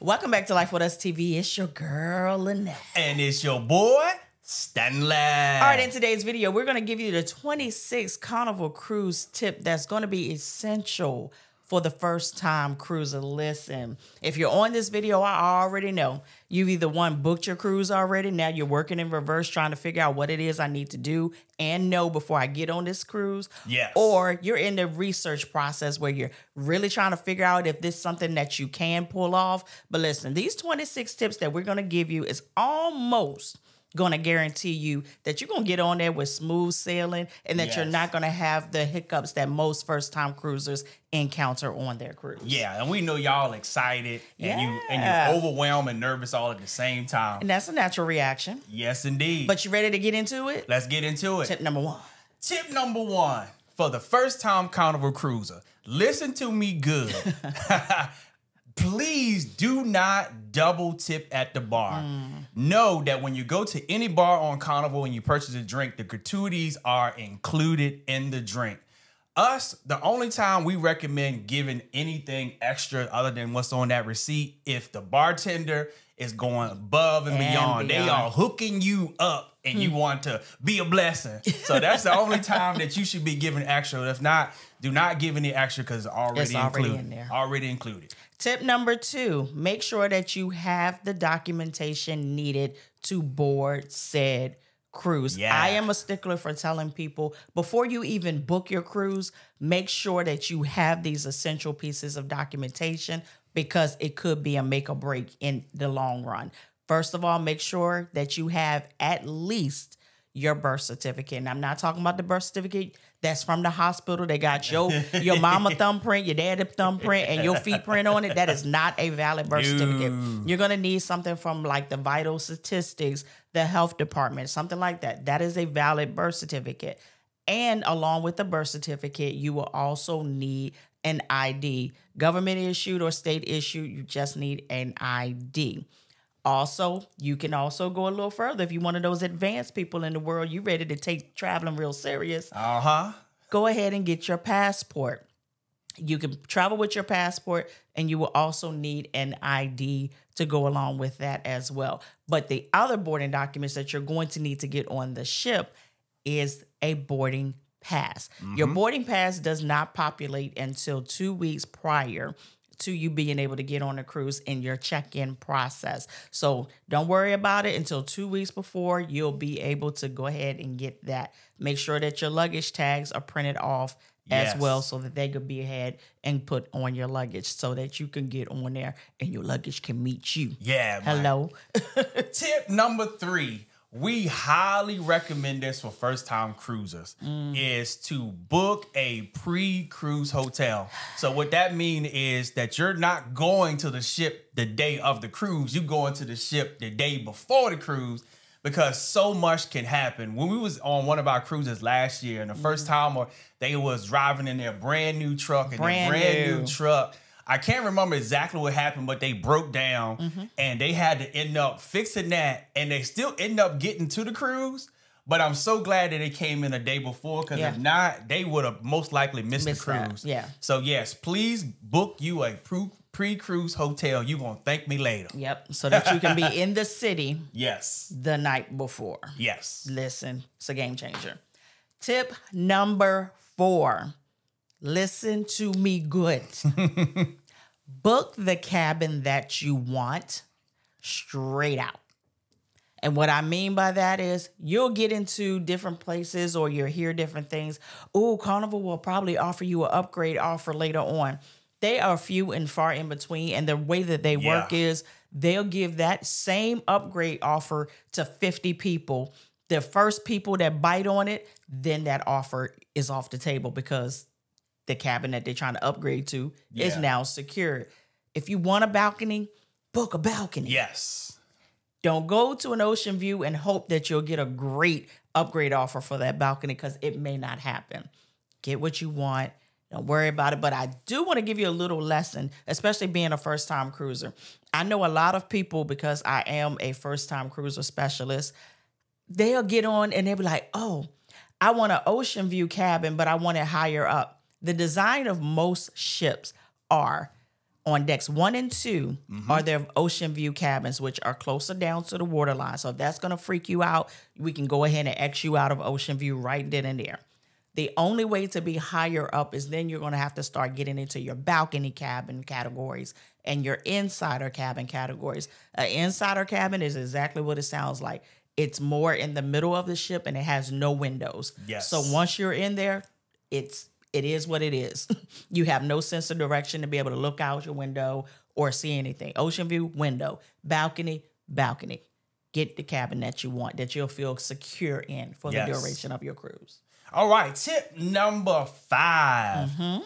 Welcome back to Life with Us TV. It's your girl, Lynette. And it's your boy, Stanley. All right, in today's video, we're going to give you the 26 Carnival Cruise tip that's going to be essential for the first time cruiser. Listen, if you're on this video, I already know you've either one booked your cruise already. Now you're working in reverse trying to figure out what it is I need to do and know before I get on this cruise. Yes. Or you're in the research process where you're really trying to figure out if this is something that you can pull off. But listen, these 26 tips that we're going to give you is almost going to guarantee you that you're going to get on there with smooth sailing and that you're not going to have the hiccups that most first time cruisers encounter on their cruise. Yeah, and we know y'all excited and you and you're overwhelmed and nervous all at the same time. And that's a natural reaction. Yes, indeed. But you ready to get into it? let's get into it. Tip number one. Tip number one for the first time carnival cruiser. Listen to me good. Please do not double tip at the bar. Know that when you go to any bar on Carnival and you purchase a drink, the gratuities are included in the drink. Us, the only time we recommend giving anything extra other than what's on that receipt, if the bartender is going above and, And beyond, they are hooking you up and you hmm. want to be a blessing. So that's the only time that you should be giving extra. If not, do not give any extra because it's already, It's already included. in there. Already included. Tip number two make sure that you have the documentation needed to board said cruise. Yeah. I am a stickler for telling people before you even book your cruise, make sure that you have these essential pieces of documentation because it could be a make or break in the long run. First of all, make sure that you have at least your birth certificate. And I'm not talking about the birth certificate that's from the hospital. They got your your mama thumbprint, your daddy thumbprint, and your feet print on it. That is not a valid birth certificate. You're gonna need something from like the vital statistics, the health department, something like that. That is a valid birth certificate. And along with the birth certificate, you will also need an ID, government issued or state issued. You just need an ID. Also, you can also go a little further if you're one of those advanced people in the world. You ready to take traveling real serious? Uh huh. Go ahead and get your passport. You can travel with your passport, and you will also need an ID to go along with that as well. But the other boarding documents that you're going to need to get on the ship is a boarding pass. Your boarding pass does not populate until two weeks prior to you being able to get on a cruise in your check-in process. So don't worry about it until two weeks before. You'll be able to go ahead and get that. Make sure that your luggage tags are printed off as well so that they could be ahead and put on your luggage so that you can get on there and your luggage can meet you. Yeah. man. Hello. Tip number three. We highly recommend this for first time cruisers mm. is to book a pre-cruise hotel. So what that mean is that you're not going to the ship the day of the cruise. You going to the ship the day before the cruise because so much can happen. When we was on one of our cruises last year and the first mm. time or they was driving in their brand new truck and Brand their brand new. new truck. I can't remember exactly what happened, but they broke down Mm-hmm. and they had to end up fixing that, and they still end up getting to the cruise. But I'm so glad that they came in a day before because Yeah. if not, they would have most likely missed, Missed the that, cruise. yeah. So yes, please book you a pre cruise hotel. You gonna thank me later. Yep. So that you can be in the city Yes. the night before. Yes. Listen, it's a game changer. Tip number four listen to me good. Book the cabin that you want straight out. And what I mean by that is you'll get into different places or you'll hear different things. Oh, Carnival will probably offer you an upgrade offer later on. They are few and far in between. And the way that they work is they'll give that same upgrade offer to 50 people. The first people that bite on it, then that offer is off the table because the cabin that they're trying to upgrade to is now secured. If you want a balcony, book a balcony. Yes. Don't go to an ocean view and hope that you'll get a great upgrade offer for that balcony because it may not happen. Get what you want. Don't worry about it. But I do want to give you a little lesson, especially being a first time cruiser. I know a lot of people because I am a first time cruiser specialist. They'll get on and they'll be like, oh, I want an ocean view cabin, but I want it higher up. The design of most ships are On decks one and 2 mm-hmm. are their ocean view cabins, which are closer down to the waterline. So if that's going to freak you out, we can go ahead and X you out of ocean view right then and there. The only way to be higher up is then you're going to have to start getting into your balcony cabin categories and your insider cabin categories. An insider cabin is exactly what it sounds like. It's more in the middle of the ship and it has no windows. Yes. So once you're in there, it's it is what it is. you have no sense of direction to be able to look out your window or see anything. Ocean view, window, balcony, balcony. Get the cabin that you want that you'll feel secure in for Yes. the duration of your cruise. All right, tip number 5 Mm-hmm.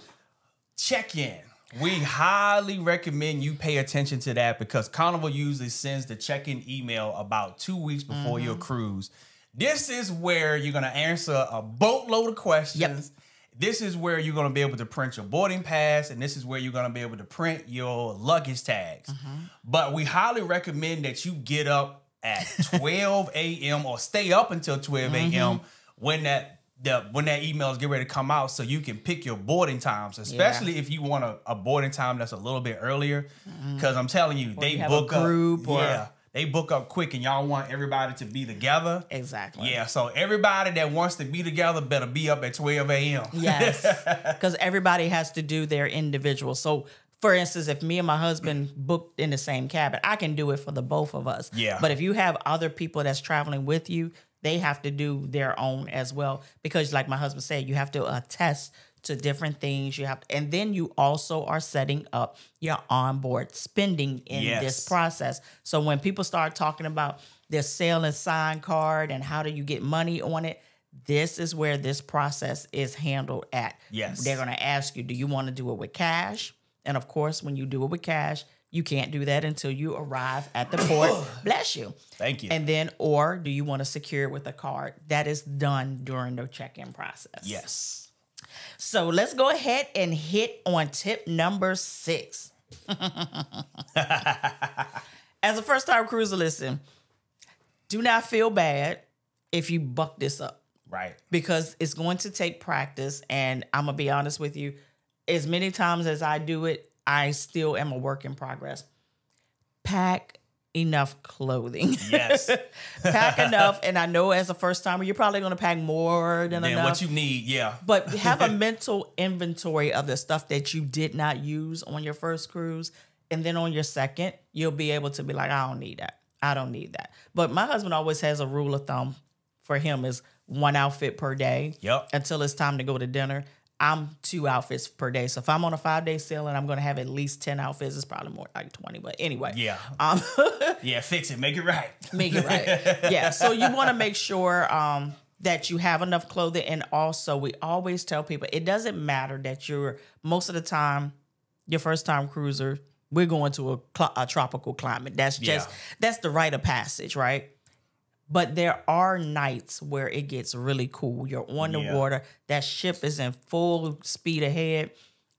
Check in. We highly recommend you pay attention to that because Carnival usually sends the check in email about two weeks before your Mm-hmm. cruise. This is where you're going to answer a boatload of questions. This is where you're going to be able to print your boarding pass, and this is where you're going to be able to print your luggage tags. Mm-hmm. But we highly recommend that you get up at 12 a.m. or stay up until 12 a.m. Mm-hmm. when that the when that email is get ready to come out, so you can pick your boarding times, especially if you want a, a boarding time that's a little bit earlier. Because I'm telling you, they Mm-hmm. you have a book up, group or- yeah, they book up quick, and y'all want everybody to be together. Exactly. Yeah, so everybody that wants to be together better be up at 12 a.m. Yes. Because everybody has to do their individual. So, for instance, if me and my husband booked in the same cabin, I can do it for the both of us. Yeah. But if you have other people that's traveling with you, they have to do their own as well. Because, like my husband said, you have to attest to different things. You have, and then you also are setting up your onboard spending in Yes. this process. So when people start talking about their Sail and Sign card and how do you get money on it, this is where this process is handled at. Yes. They're going to ask you, do you want to do it with cash? And of course, when you do it with cash, you can't do that until you arrive at the port. Bless you. Thank you. And then, or do you want to secure it with a card? That is done during the check in process. yes. So let's go ahead and hit on tip number six. As a first time cruiser, listen, do not feel bad if you buck this up Right. because it's going to take practice. And I'm going to be honest with you, as many times as I do it, I still am a work in progress. Pack enough clothing. Yes. pack enough. And I know as a first timer, you're probably going to pack more than enough what you need, yeah. but have a mental inventory of the stuff that you did not use on your first cruise and then on your second you'll be able to be like i don't need that i don't need that but my husband always has a rule of thumb for him is one outfit per day Yep. until it's time to go to dinner i'm two outfits per day so if i'm on a five day sail and i'm going to have at least 10 outfits it's probably more like 20 but anyway Yeah. um Yeah, fix it, make it right. make it right. yeah. So you want to make sure um, that you have enough clothing, and also we always tell people it doesn't matter that you're most of the time your first time cruiser. We're going to a, a tropical climate. That's just Yeah. that's the rite of passage, right? But there are nights where it gets really cool. You're on the Yeah. water. That ship is in full speed ahead,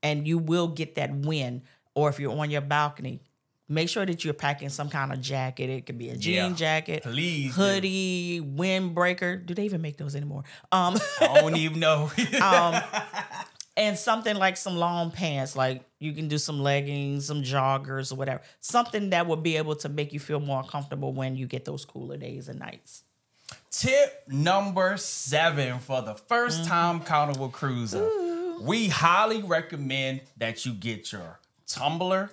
and you will get that wind. Or if you're on your balcony, make sure that you're packing some kind of jacket. It could be a jean Yeah. jacket, Please hoodie, windbreaker. Do they even make those anymore? Um, I don't even know. and something like some long pants, like you can do some leggings, some joggers, or whatever. Something that would be able to make you feel more comfortable when you get those cooler days and nights. Tip number seven for the 1st mm-hmm. time Carnival cruiser. We highly recommend that you get your tumbler.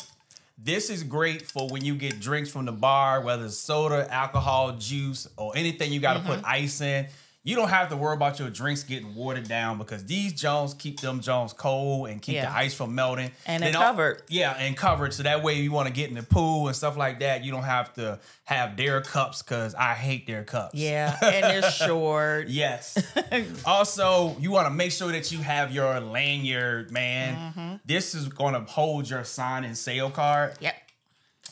This is great for when you get drinks from the bar, whether it's soda, alcohol, juice, or anything you got to put mm-hmm. ice in. You don't have to worry about your drinks getting watered down because these Jones keep them Jones cold and keep Yeah. the ice from melting. And Then covered. yeah, and covered. So that way you want to get in the pool and stuff like that, you don't have to have their cups because I hate their cups. Yeah, and they're short. Yes. also, you want to make sure that you have your lanyard, man. Mm-hmm. This is going to hold your sign and sail card. Yep.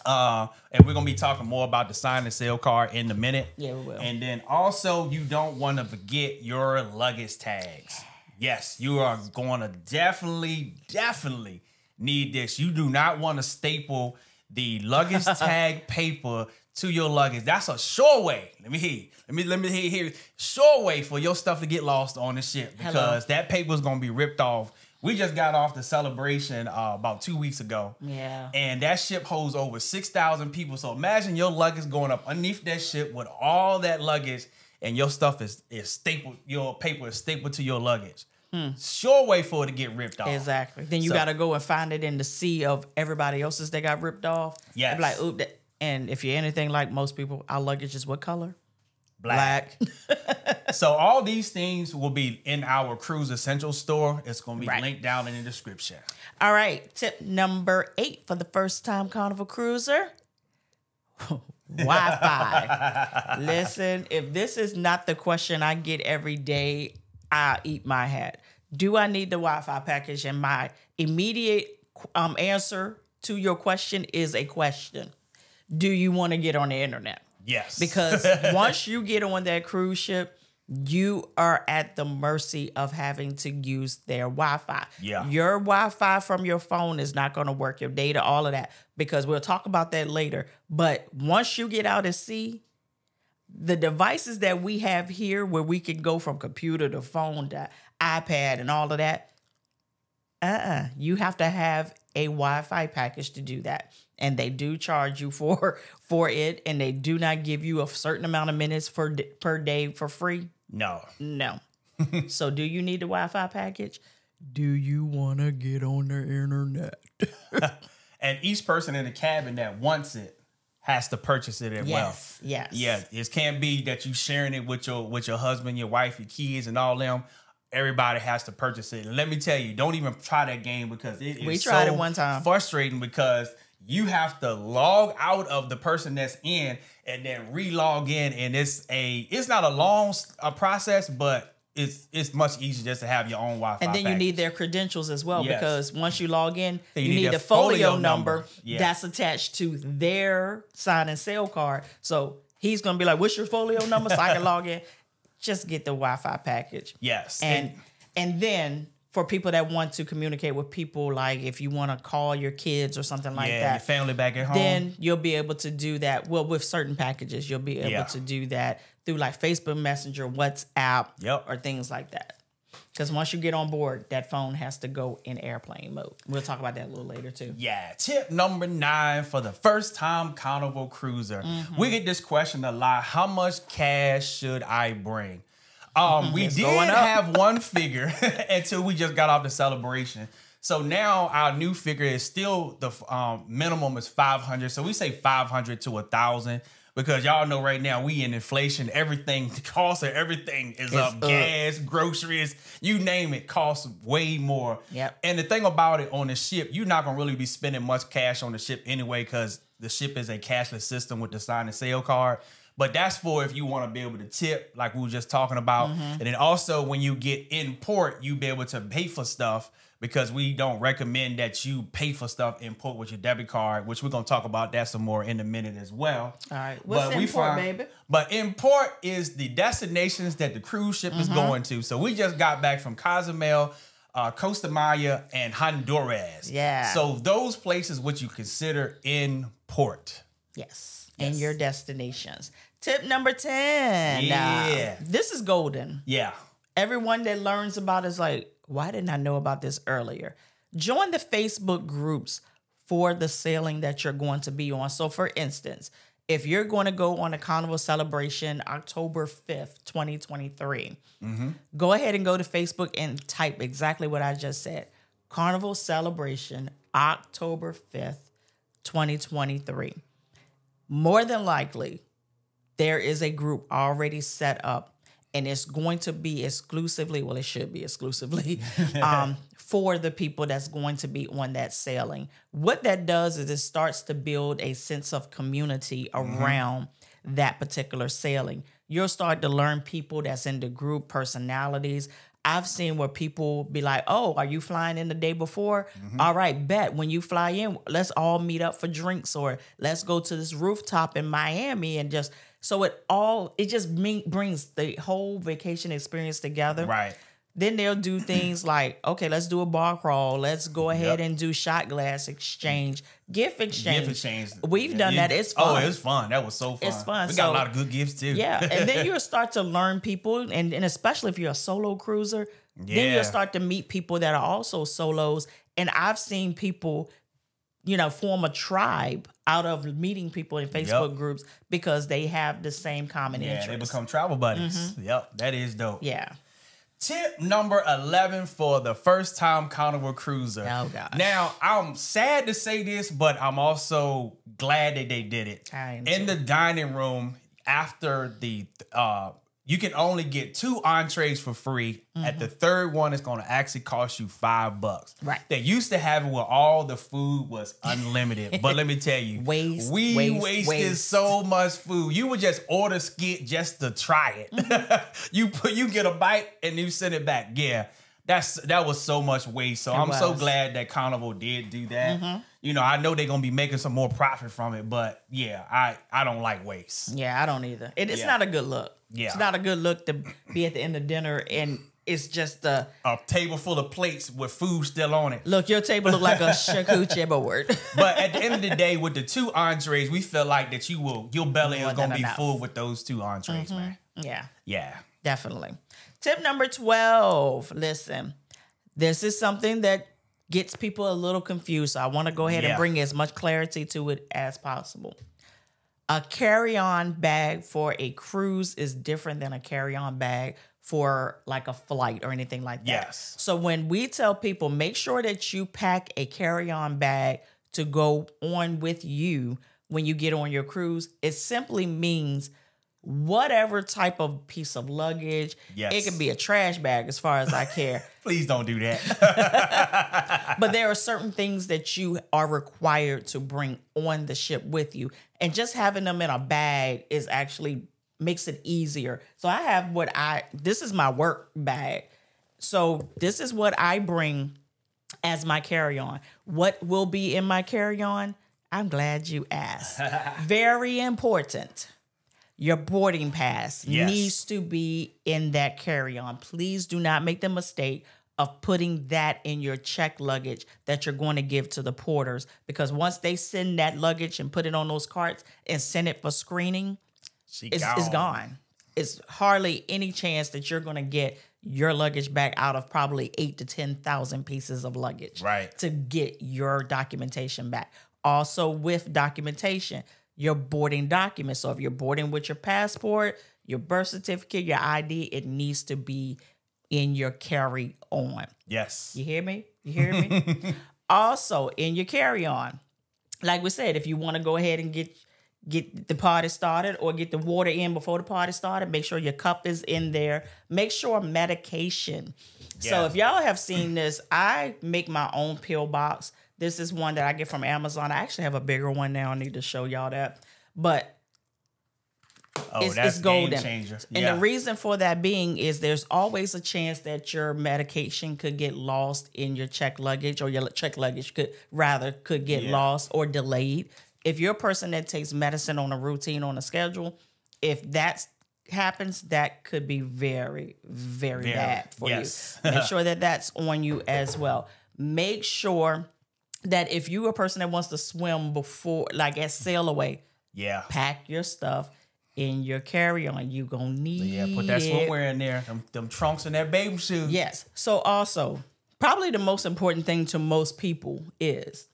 Uh, and we're going to be talking more about the sign and sail card in a minute. Yeah, we will. And then also, you don't want to forget your luggage tags. Yes, you are going to definitely, definitely need this. You do not want to staple the luggage tag paper to your luggage. That's a sure way. Let me hear. you. Let me let me hear here. Sure way for your stuff to get lost on the ship because Hello. that paper is going to be ripped off We just got off the celebration uh, about two weeks ago. Yeah. And that ship holds over 6,000 people. So imagine your luggage going up underneath that ship with all that luggage and your stuff is, is stapled, your paper is stapled to your luggage. Sure way for it to get ripped off. Exactly. Then you So- got to go and find it in the sea of everybody else's that got ripped off. Yes. Like, oop. That, and if you're anything like most people, our luggage is what color? Black. so all these things will be in our Cruise Essential store. It's going to be Right. linked down in the description. All right. Tip number eight for the first time Carnival Cruiser Wi Fi. Listen, if this is not the question I get every day, I'll eat my hat. Do I need the Wi Fi package? And my immediate um, answer to your question is a question Do you want to get on the internet? Yes. because once you get on that cruise ship, you are at the mercy of having to use their Wi-Fi. Yeah. Your Wi-Fi from your phone is not going to work, your data, all of that, because we'll talk about that later. But once you get out at sea, the devices that we have here where we can go from computer to phone to iPad and all of that, uh-uh. You have to have a Wi-Fi package to do that. And they do charge you for for it, and they do not give you a certain amount of minutes for per day for free. no. No. so do you need the Wi-Fi package? Do you want to get on the internet? And each person in the cabin that wants it has to purchase it as Yes. well. Yes. Yeah, it can't be that you sharing it with your with your husband, your wife, your kids, and all them. Everybody has to purchase it. And let me tell you, don't even try that game because it is We tried so it one time. frustrating because you have to log out of the person that's in and then re-log in, and it's a it's not a long a process, but it's it's much easier just to have your own Wi-Fi. And then you need their credentials as well Yes. because once you log in, Then you, need, their the folio, folio number, number. Yeah. that's attached to their sign and sail card. So he's gonna be like, "What's your folio number?" So I can log in. Just get the Wi-Fi package. yes, and and then for people that want to communicate with people, like if you want to call your kids or something like yeah, that, your family back at home. then you'll be able to do that. Well, with certain packages, you'll be able Yeah. to do that through like Facebook Messenger, WhatsApp, Yep. or things like that. Because once you get on board, that phone has to go in airplane mode. We'll talk about that a little later too. Yeah, tip number nine for the first time Carnival cruiser. Mm-hmm. We get this question a lot. How much cash should I bring? Um, we did have one figure until we just got off the celebration. So now our new figure is still the um, minimum is 500. So we say 500 to a thousand because y'all know right now we in inflation. Everything, the cost of everything is up. up. Gas, groceries, you name it, costs way more. Yep. And the thing about it on the ship, you're not gonna really be spending much cash on the ship anyway, because the ship is a cashless system with the sign and sail card. But that's for if you want to be able to tip, like we were just talking about. And then also when you get in port, you be able to pay for stuff because we don't recommend that you pay for stuff in port with your debit card, which we're gonna talk about that some more in a minute as well. All right. What's in port, baby? But import is the destinations that the cruise ship Mm-hmm. is going to. So we just got back from Cozumel, uh, Costa Maya, and Honduras. Yeah. So those places what you consider in port. Yes. And your destinations. Tip number 10. Yeah. This is golden. Yeah. everyone that learns about it is like, why didn't I know about this earlier? Join the Facebook groups for the sailing that you're going to be on. So, for instance, if you're going to go on a carnival celebration October 5th, 2023, mm-hmm. go ahead and go to Facebook and type exactly what I just said Carnival Celebration October 5th, 2023. More than likely, there is a group already set up and it's going to be exclusively well it should be exclusively um, for the people that's going to be on that sailing. What that does is it starts to build a sense of community around that particular sailing. You'll start to learn people that's in the group personalities. I've seen where people be like, "Oh, are you flying in the day before? All right, bet. When you fly in, let's all meet up for drinks or let's go to this rooftop in Miami and just so it all it just me- brings the whole vacation experience together. Right. Then they'll do things like, okay, let's do a bar crawl. Let's go ahead Yep. and do shot glass exchange, gift exchange. Gift exchange. We've done that. It's oh, fun. Oh, it was fun. That was so fun. It's fun. We got a lot of good gifts too. Yeah, and then you'll start to learn people, and, and especially if you're a solo cruiser, Then you'll start to meet people that are also solos. And I've seen people, you know, form a tribe out of meeting people in Facebook groups because they have the same common Yeah, interest. they become travel buddies. Yep, that is dope. yeah. Tip number 11 for the first time Carnival Cruiser. Oh, gosh. Now, I'm sad to say this, but I'm also glad that they did it. In too. the dining room, after the, uh, you can only get two entrees for free. At the third one, it's going to actually cost you five bucks. Mm-hmm. Right. They used to have it where all the food was unlimited, but let me tell you, Waste, we waste, wasted waste. so much food. You would just order skit just to try it. Mm-hmm. you put you get a bite and you send it back. Yeah. That's that was so much waste. So I'm so glad that Carnival did do that. Mm-hmm. You know, I know they're gonna be making some more profit from it, but yeah, I I don't like waste. Yeah, I don't either. It, it's Yeah. not a good look. Yeah. It's not a good look to be at the end of dinner and it's just a A table full of plates with food still on it. look, your table look like a charcuterie board. But at the end of the day, with the two entrees, we feel like that you will your belly More is gonna be enough. full with those two entrees, mm-hmm. man. yeah. Yeah. Definitely. Tip number 12. Listen, this is something that gets people a little confused. So I want to go ahead Yeah. and bring as much clarity to it as possible. A carry on bag for a cruise is different than a carry on bag for like a flight or anything like that. Yes. So when we tell people, make sure that you pack a carry on bag to go on with you when you get on your cruise, it simply means whatever type of piece of luggage. Yes. It can be a trash bag as far as I care. Please don't do that. but there are certain things that you are required to bring on the ship with you. And just having them in a bag is actually makes it easier. So I have what I this is my work bag. So this is what I bring as my carry-on. What will be in my carry-on? I'm glad you asked. Very important. Your boarding pass Yes. needs to be in that carry-on. Please do not make the mistake of putting that in your check luggage that you're going to give to the porters because once they send that luggage and put it on those carts and send it for screening, She it's, it's gone. It's hardly any chance that you're going to get your luggage back out of probably eight to 10,000 pieces of luggage Right. to get your documentation back. Also, with documentation, your boarding documents. So, if you're boarding with your passport, your birth certificate, your ID, it needs to be in your carry on. Yes. You hear me? You hear me? also, in your carry on, like we said, if you want to go ahead and get get the party started or get the water in before the party started, make sure your cup is in there. Make sure medication. So if y'all have seen this, I make my own pill box. This is one that I get from Amazon. I actually have a bigger one now. I need to show y'all that. But Oh, it's, that's it's golden. game changer. And the reason for that being is there's always a chance that your medication could get lost in your check luggage or your check luggage could rather could get Yeah. lost or delayed. If you're a person that takes medicine on a routine on a schedule, if that happens, that could be very, very, Very, bad for yes. you. Make sure that that's on you as well. Make sure that if you're a person that wants to swim before, like at sail away, yeah. pack your stuff in your carry-on. You gonna need Yeah, put that swimwear in there. Them, them trunks and that bathing suit. Yes. So also, probably the most important thing to most people is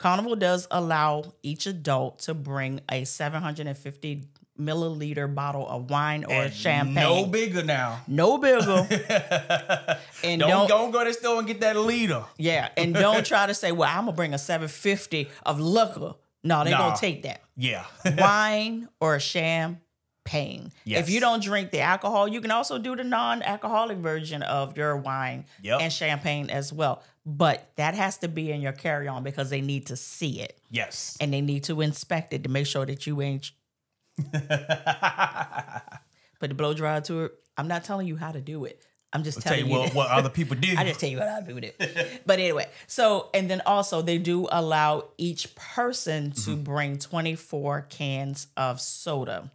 Carnival does allow each adult to bring a 750 milliliter bottle of wine or And champagne. No bigger now. no bigger. and Don't, don't, don't go to the store and get that liter. yeah, and don't try to say, "Well, I'm gonna bring a 750 of liquor." No, they Nah. gonna take that. Yeah. wine or champagne. Yes. If you don't drink the alcohol, you can also do the non-alcoholic version of your wine Yep. and champagne as well. But that has to be in your carry-on because they need to see it yes. and they need to inspect it to make sure that you ain't put the blow dryer to it. I'm not telling you how to do it. I'm just Tell telling you you. what, what other people do. I just tell you what I do with it. But anyway, so and then also they do allow each person to Mm-hmm. bring 24 cans of soda.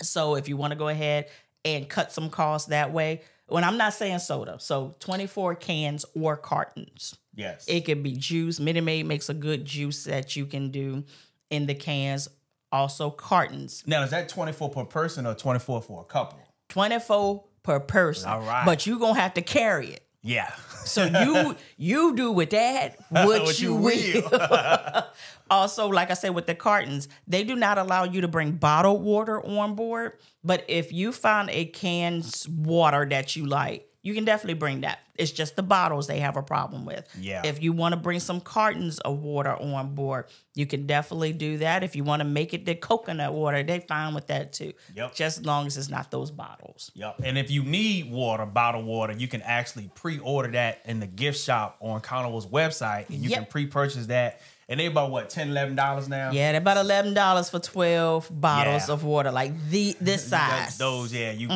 So if you want to go ahead and cut some costs that way, when I'm not saying soda, so 24 cans or cartons. yes. It could be juice. Minute Maid makes a good juice that you can do in the cans. Also cartons. now, is that 24 per person or 24 for a couple? 24 per person. All right. But you're gonna have to carry it. Yeah. So you you do with that what, What you, you will. also, like I said, with the cartons, they do not allow you to bring bottled water on board. But if you find a canned water that you like, you can definitely bring that. It's just the bottles they have a problem with. Yeah. If you want to bring some cartons of water on board, you can definitely do that. If you want to make it the coconut water, they fine with that too. Yep. Just as long as it's not those bottles. Yep. And if you need water, bottled water, you can actually pre-order that in the gift shop on Carnival's website, and you Yep. can pre-purchase that. And they about what 10 dollars now. Yeah, they're about eleven dollars for twelve bottles Yeah. of water, like the this size. Those, yeah. You.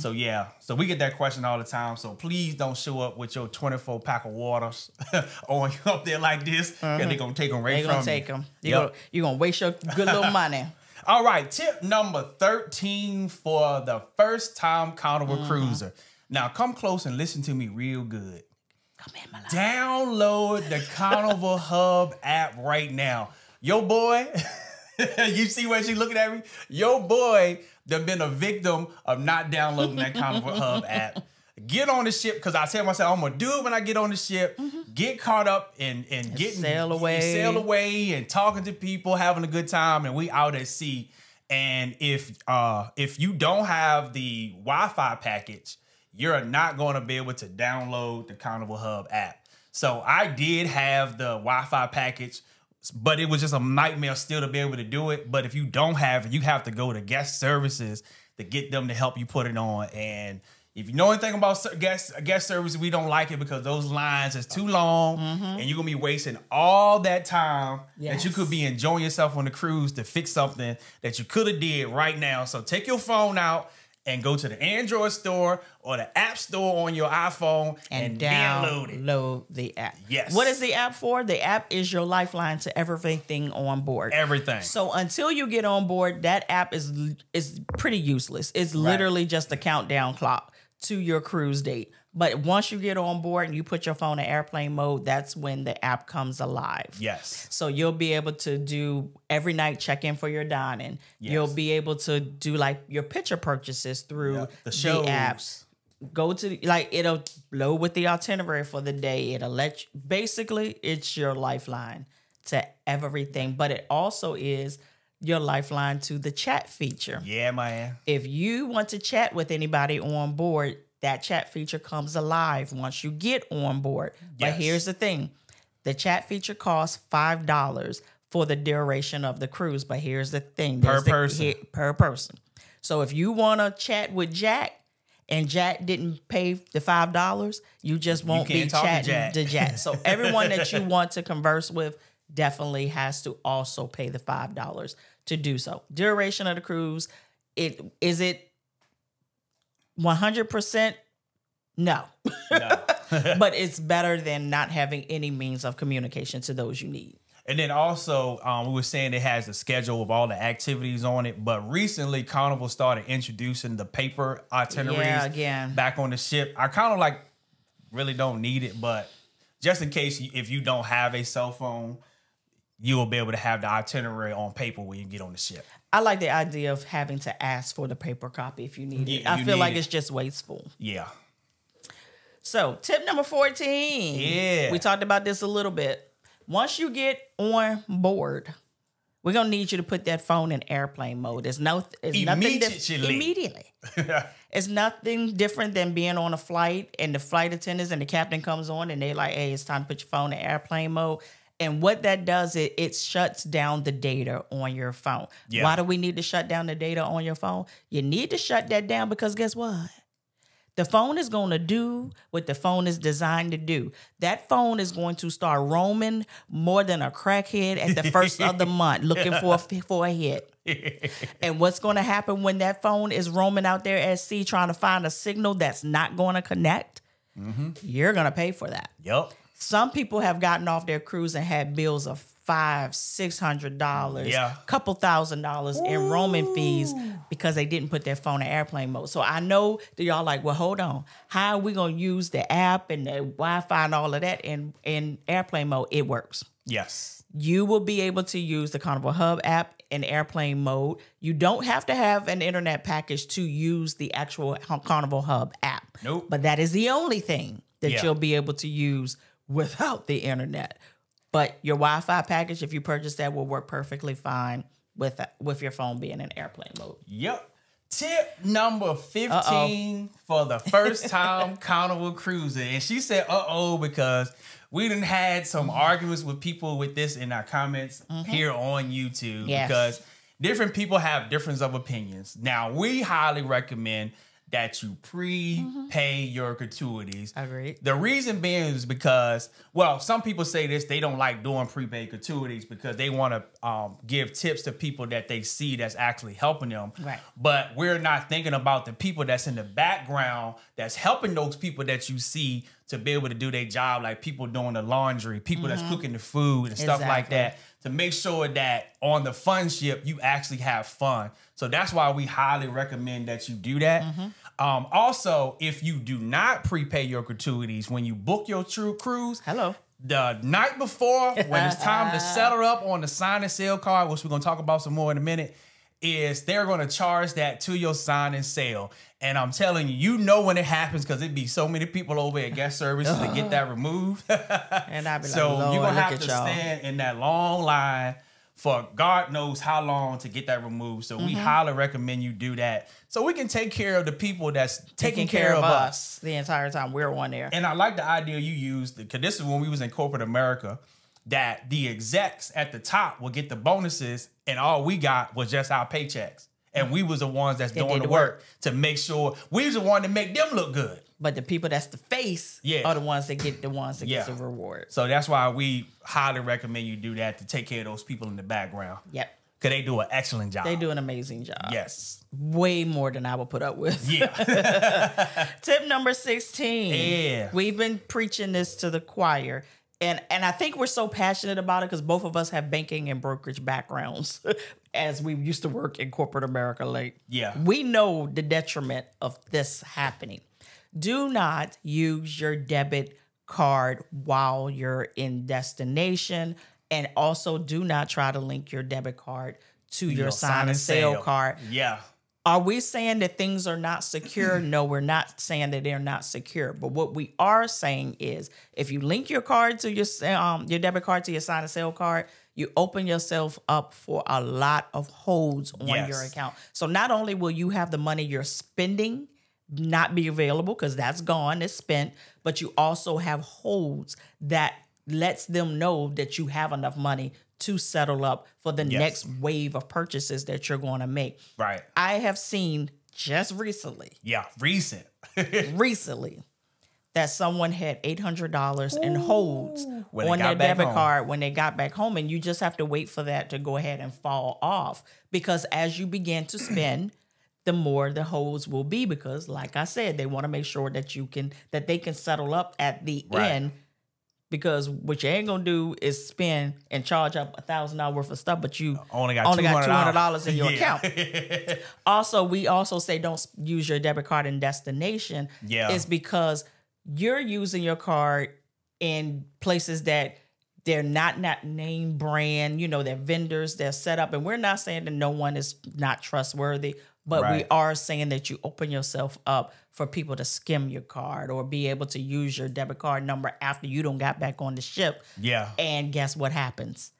So yeah. So we get that question all the time. So please don't show up with your 24 pack of waters on you up there like this, because they're gonna take them right They're gonna you. take them. You're, Yep. gonna, you're gonna waste your good little money. All right, tip number 13 for the first time Carnival Mm-hmm. cruiser. Now come close and listen to me real good. Come in, my love. Download the Carnival Hub app right now. Yo boy, you see where she looking at me? Yo boy, done been a victim of not downloading that Carnival Hub app. Get on the ship because I tell myself I'm gonna do it when I get on the ship. Get caught up in and getting sail away. sail away, and talking to people, having a good time, and we out at sea. And if uh if you don't have the Wi-Fi package, you're not going to be able to download the Carnival Hub app. So I did have the Wi-Fi package, but it was just a nightmare still to be able to do it. But if you don't have it, you have to go to guest services to get them to help you put it on. And if you know anything about guest guest services, we don't like it because those lines is too long, mm-hmm. and you're gonna be wasting all that time that you could be enjoying yourself on the cruise to fix something that you could have did right now. So take your phone out and go to the Android store or the App Store on your iPhone and, and download it. download the app. Yes. What is the app for? The app is your lifeline to everything on board. Everything. So until you get on board, that app is is pretty useless. It's literally just a countdown clock to your cruise date. But once you get on board and you put your phone in airplane mode, that's when the app comes alive. yes. So you'll be able to do every night check in for your dining. You'll be able to do like your picture purchases through The the, shows. app. Go to like it'll load with the itinerary for the day. It'll let you basically it's your lifeline to everything, but it also is your lifeline to the chat feature. Yeah, man. If you want to chat with anybody on board, that chat feature comes alive once you get on board. But here's the thing the chat feature costs $5 for the duration of the cruise. But here's the thing Per There's the- person. here- per person. So if you want to chat with Jack, and Jack didn't pay the five dollars, you just won't be can't to chatting Jack. to Jack. So everyone that you want to converse with definitely has to also pay the five dollars to do so. Duration of the cruise, it is it one hundred percent? No, No. but it's better than not having any means of communication to those you need. And then also, um, we were saying it has a schedule of all the activities on it. But recently, Carnival started introducing the paper itineraries Yeah, again. back on the ship. I kind of like really don't need it, but just in case if you don't have a cell phone, you will be able to have the itinerary on paper when you get on the ship. I like the idea of having to ask for the paper copy if you need it. I feel like it. it's just wasteful. Yeah. So, tip number 14. Yeah. We talked about this a little bit. Once you get on board, we're going to need you to put that phone in airplane mode. It's no it's nothing dif- Immediately. immediately. It's nothing different than being on a flight and the flight attendants and the captain comes on and they're like, "Hey, it's time to put your phone in airplane mode." And what that does is it shuts down the data on your phone. Yeah. Why do we need to shut down the data on your phone? You need to shut that down because guess what? The phone is going to do what the phone is designed to do. That phone is going to start roaming more than a crackhead at the first of the month looking for a, for a hit. And what's going to happen when that phone is roaming out there at sea trying to find a signal that's not going to connect? Mm-hmm. You're going to pay for that. Yep. Some people have gotten off their cruise and had bills of five, six hundred dollars, Yeah. couple thousand dollars in roaming fees because they didn't put their phone in airplane mode. So I know that y'all like, well, hold on, how are we gonna use the app and the Wi-Fi and all of that in in airplane mode? It works. Yes. You will be able to use the Carnival Hub app in airplane mode. You don't have to have an internet package to use the actual Carnival Hub app. Nope. But that is the only thing that Yeah. you'll be able to use without the internet. But your Wi-Fi package, if you purchase that, will work perfectly fine with with your phone being in airplane mode. Yep. Tip number 15 for the first time Carnival cruising. And she said, uh oh, because we done had some arguments with people with this in our comments here on YouTube Yes. because different people have difference of opinions. Now, we highly recommend that you prepay your gratuities. Agreed. The reason being is because, well, some people say this, they don't like doing prepaid gratuities because they want to um, give tips to people that they see that's actually helping them. Right. But we're not thinking about the people that's in the background that's helping those people that you see to be able to do their job, like people doing the laundry, people that's cooking the food and stuff like that, to make sure that on the fun ship you actually have fun. So that's why we highly recommend that you do that. Um, also, if you do not prepay your gratuities when you book your true cruise, Hello. the night before when it's time to settle up on the sign and sail card, which we're gonna talk about some more in a minute, is they're gonna charge that to your sign and sail. And I'm telling you, you know when it happens because it'd be so many people over at guest services to get that removed. And I'd be so like, you're gonna have to y'all. stand in that long line for God knows how long to get that removed. So Mm-hmm. we highly recommend you do that so we can take care of the people that's taking, care, of us. the entire time we're on there. And I like the idea you used because this is when we was in corporate America that the execs at the top will get the bonuses and all we got was just our paychecks. And we was the ones that's doing the the work work. to make sure we was the one to make them look good. But the people that's the face Yeah. are the ones that get the ones that Yeah. get the reward. So that's why we highly recommend you do that to take care of those people in the background. Yep. Cause they do an excellent job. They do an amazing job. Yes. Way more than I would put up with. Yeah. Tip number 16. Yeah. We've been preaching this to the choir. And and I think we're so passionate about it because both of us have banking and brokerage backgrounds as we used to work in corporate America. Like Yeah. we know the detriment of this happening. Do not use your debit card while you're in destination. And also do not try to link your debit card to your, sign and sail card. Yeah. Are we saying that things are not secure? No, we're not saying that they're not secure. But what we are saying is, if you link your card to your um your debit card to your sign and sail card, you open yourself up for a lot of holds on Yes. your account. So not only will you have the money you're spending not be available because that's gone, it's spent, but you also have holds that lets them know that you have enough money to settle up for the Yes. next wave of purchases that you're going to make. Right. I have seen just recently, Yeah. Recent. recently, that someone had eight hundred dollars in holds When on their debit home. card when they got back home, and you just have to wait for that to go ahead and fall off because as you begin to spend. The more the holds will be because, like I said, they want to make sure that you can that they can settle up at the Right. end. Because what you ain't gonna do is spend and charge up a thousand dollars worth of stuff, but you Only got only got two hundred $200 in your Yeah. account. Also, we also say don't use your debit card in destination. Yeah. Is because you're using your card in places that they're not not name brand, you know, they're vendors, they're set up. And we're not saying that no one is not trustworthy, but we are saying that you open yourself up for people to skim your card or be able to use your debit card number after you don't got back on the ship. yeah. And guess what happens?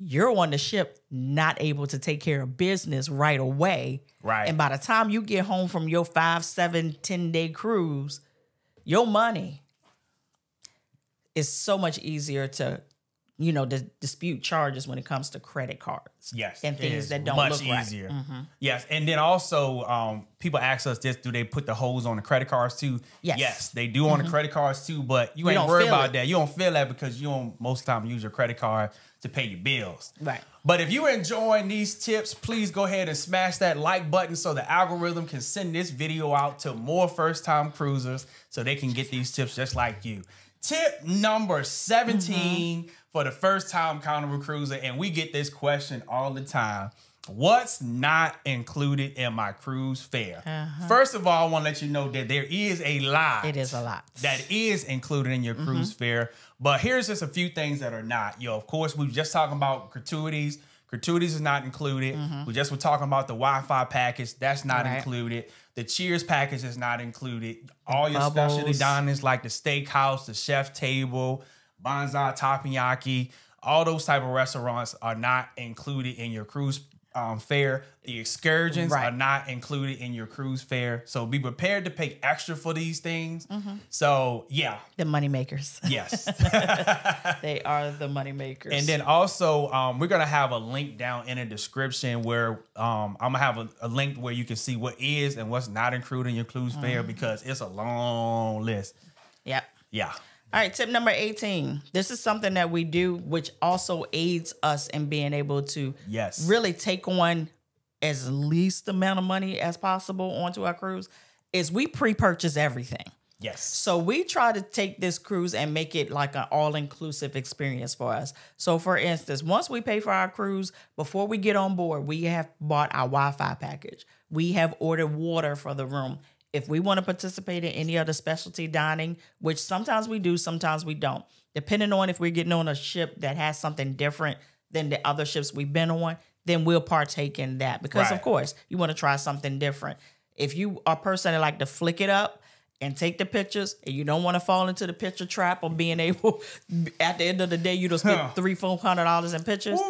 You're on the ship, not able to take care of business right away. Right. And by the time you get home from your five, seven, 10 day cruise, your money is so much easier to, you know, to dispute charges when it comes to credit cards. Yes, And things that don't much look right. Mm-hmm. easier. Yes, and then also um, people ask us this: Do they put the holes on the credit cards too? Yes. yes, they do on the credit cards too. But you, ain't don't worried about it. that. You don't feel that because you don't most of the time use your credit card to pay your bills. Right. But if you're enjoying these tips, please go ahead and smash that like button so the algorithm can send this video out to more first time cruisers so they can get these tips just like you. Tip number 17 for the first time carnival cruiser, and we get this question all the time. What's not included in my cruise fare? Uh-huh. First of all, I want to let you know that there is a lot It is a lot. that is included in your mm-hmm. cruise fare. But here's just a few things that are not. Yo, of course, we were just talking about gratuities. Gratuities is not included. Mm-hmm. We just were talking about the Wi-Fi package. That's not Right. included. The Cheers package is not included. All your bubbles. specialty dinings like the steakhouse, the chef table, Bonsai Teppanyaki, all those type of restaurants are not included in your cruise um, fare. The excursions Right. are not included in your cruise fare. So be prepared to pay extra for these things. Mm-hmm. So yeah, The money makers. yes. they are the money makers. And then also, um, we're gonna have a link down in the description where um, I'm gonna have a, a link where you can see what is and what's not included in your cruise fare because it's a long list. yep. Yeah, All right, tip number 18. This is something that we do, which also aids us in being able to Yes. really take on as least amount of money as possible onto our cruise, is we pre-purchase everything. yes, So we try to take this cruise and make it like an all-inclusive experience for us. So for instance, once we pay for our cruise, before we get on board, we have bought our Wi-Fi package. We have ordered water for the room. If we want to participate in any other specialty dining, which sometimes we do, sometimes we don't, depending on if we're getting on a ship that has something different than the other ships we've been on, then we'll partake in that because of course you want to try something different. If you are a person that like to flick it up and take the pictures and you don't want to fall into the picture trap of being able at the end of the day you just spend Huh. three, four hundred dollars in pictures,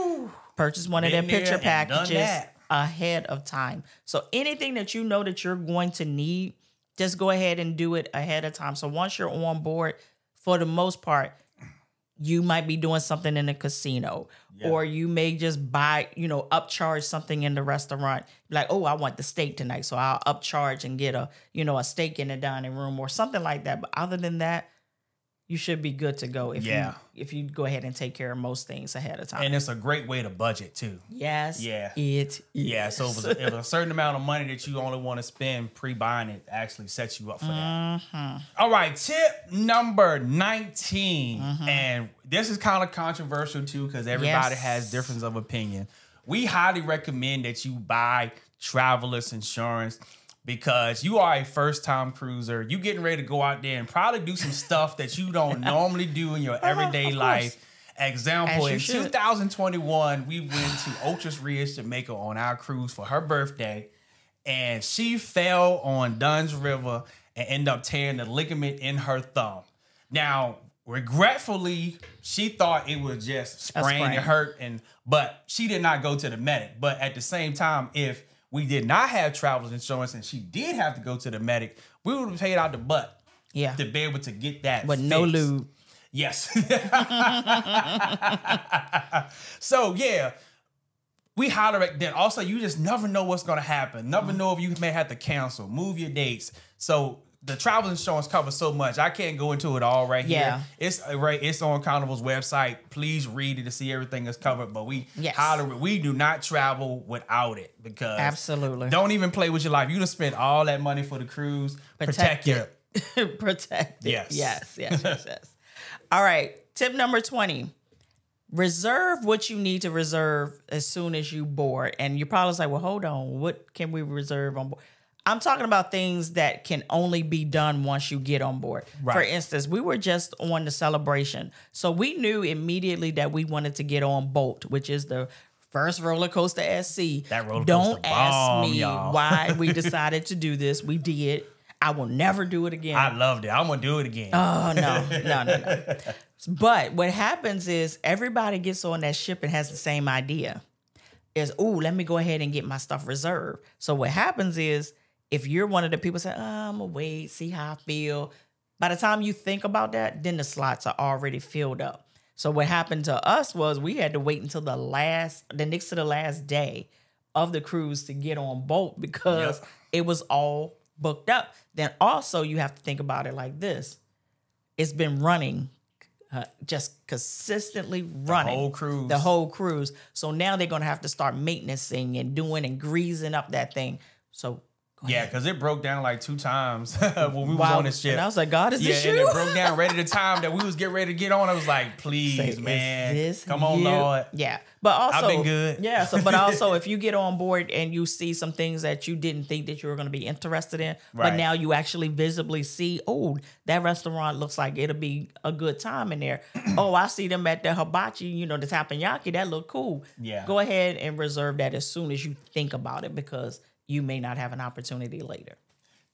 purchase one of their picture packages. Ahead of time. So anything that you know that you're going to need, just go ahead and do it ahead of time. So once you're on board, for the most part, you might be doing something in a casino or you may just buy, you know, upcharge something in the restaurant. Like, oh, I want the steak tonight. So I'll upcharge and get a, you know, a steak in the dining room or something like that. But other than that, you should be good to go if Yeah. you if you go ahead and take care of most things ahead of time. and it's a great way to budget too. yes, Yeah. it is. Yeah, so if, it's a, if a certain amount of money that you only want to spend pre-buying it actually sets you up for that. Mm-hmm. All right, tip number 19. Mm-hmm. And this is kind of controversial too because everybody Yes. has difference of opinion. We highly recommend that you buy traveler's insurance because you are a first-time cruiser. You getting ready to go out there and probably do some stuff that you don't normally do in your everyday Uh-huh, of life. Example, in should. 2021, we went to Ocho Rios, Jamaica on our cruise for her birthday and she fell on Dunn's River and ended up tearing the ligament in her thumb. Now, regretfully, she thought it was just sprain sprain. and hurt, and but she did not go to the medic. But at the same time, if we did not have travelers insurance and she did have to go to the medic, we would have paid out the butt Yeah. to be able to get that. But no lube. Yes. so yeah, we highly rec- then also you just never know what's gonna happen. Never mm-hmm. know if you may have to cancel, move your dates. So the travel insurance covers so much. I can't go into it all right Yeah. here. It's uh, right. It's on Carnival's website. Please read it to see everything that's covered. But we Yes. highly we do not travel without it because Absolutely. don't even play with your life. You just spend all that money for the cruise. Protect Protect, your it. Protect it. Yes. Yes. Yes. Yes. yes. All right. Tip number 20. Reserve what you need to reserve as soon as you board. And you're probably like, well, hold on. What can we reserve on board? I'm talking about things that can only be done once you get on board. For instance, we were just on the celebration. So we knew immediately that we wanted to get on Bolt, which is the first roller coaster at sea. That roller Don't coaster ask bomb, me y'all. why we decided to do this. We did. I will never do it again. I loved it. I'm gonna do it again. Oh no, no, no, no. But what happens is everybody gets on that ship and has the same idea. Is oh, let me go ahead and get my stuff reserved. So what happens is if you're one of the people say, oh, I'm gonna wait, see how I feel. By the time you think about that, then the slots are already filled up. So what happened to us was we had to wait until the last, the next to the last day of the cruise to get on Bolt because Yep. it was all booked up. Then also you have to think about it like this: it's been running, uh, just consistently running the whole cruise. the whole cruise. So now they're gonna have to start maintaining and doing and greasing up that thing. So Yeah, because it broke down like two times when we was on the ship. And I was like, God, is yeah, this and it broke down right at the time that we was getting ready to get on. I was like, please, Say, man, this come on, you?" Lord. Yeah, but also, I've been good. Yeah, so but also, if you get on board and you see some things that you didn't think that you were going to be interested in, but now you actually visibly see, oh, that restaurant looks like it'll be a good time in there. oh, I see them at the hibachi, you know, the teppanyaki, that look cool. Yeah. go ahead and reserve that as soon as you think about it because you may not have an opportunity later.